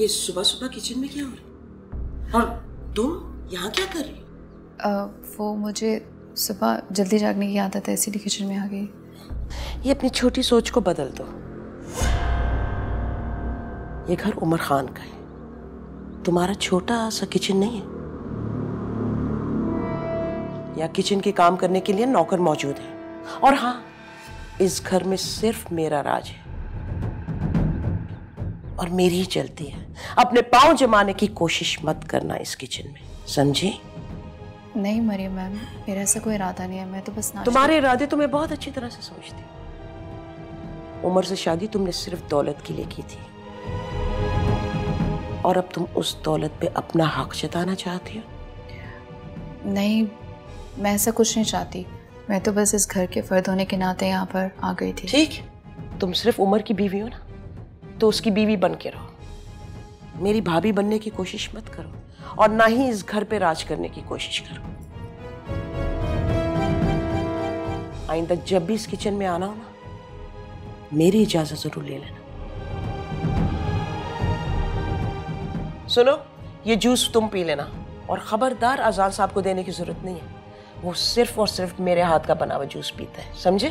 ये सुबह सुबह किचन में क्या हो रहा है? और तुम यहाँ क्या कर रही हो? वो मुझे सुबह जल्दी जागने की आदत है इसीलिए किचन में आ गई। ये अपनी छोटी सोच को बदल दो। ये घर उमर खान का है। तुम्हारा छोटा सा किचन नहीं है। या किचन के काम करने के लिए नौकर मौजूद है। और हाँ इस घर में सिर्फ़ मेरा राज है। और मेरी ही चलती है। अपने पाँव जमाने की कोशिश मत करना इस किचन में। समझी? नहीं मरियम मैम मेरा ऐसा कोई इरादा नहीं है मैं तो बस तुम्हारे इरादे तो मैं बहुत अच्छी तरह से समझती हूँ। उमर से शादी तुमने सिर्फ़ दौलत के लिए की थी। और अब तुम उस दौलत पे अपना हक जताना चाहती हो? नहीं मैं ऐसा कुछ नहीं चाहती। मैं तो बस इस घर के फर्द होने के नाते यहाँ पर आ गई थी। ठीक। तुम सिर्फ़ उमर की बीवी हो ना? तो उसकी बीवी बन के रहो। मेरी भाभी बनने की कोशिश मत करो और ना ही इस घर पे राज करने की कोशिश करो। आइंदा, जब भी इस किचन में आना हो ना, मेरी इजाज़त ज़रूर ले लेना। सुनो, ये जूस तुम पी लेना और खबरदार अजान साहब को देने की ज़रूरत नहीं है। वो सिर्फ़ और सिर्फ़ मेरे हाथ का बना हुआ जूस पीता है, समझे?